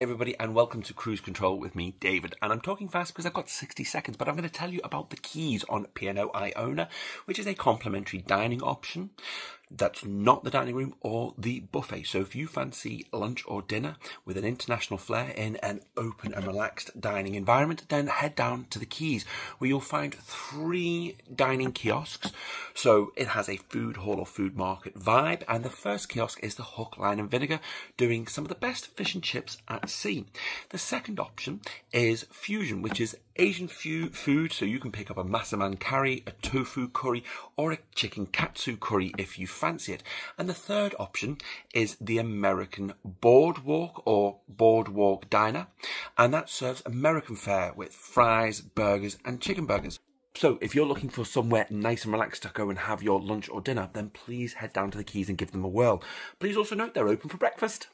everybody and welcome to Cruise Control with me, David. And I'm talking fast because I've got 60 seconds, but I'm going to tell you about the Quays on P&O Iona, which is a complimentary dining option that's not the dining room or the buffet. So if you fancy lunch or dinner with an international flair in an open and relaxed dining environment, then head down to the Quays where you'll find three dining kiosks. So it has a food hall or food market vibe. And the first kiosk is the Hook, Line and Vinegar doing some of the best fish and chips at sea. The second option is Fusion, which is Asian food. So you can pick up a masaman curry, a tofu curry or a chicken katsu curry if you fancy it. And the third option is the American Boardwalk or Boardwalk Diner, and that serves American fare with fries, burgers, and chicken burgers. So, if you're looking for somewhere nice and relaxed to go and have your lunch or dinner, then please head down to the Quays and give them a whirl. Please also note they're open for breakfast.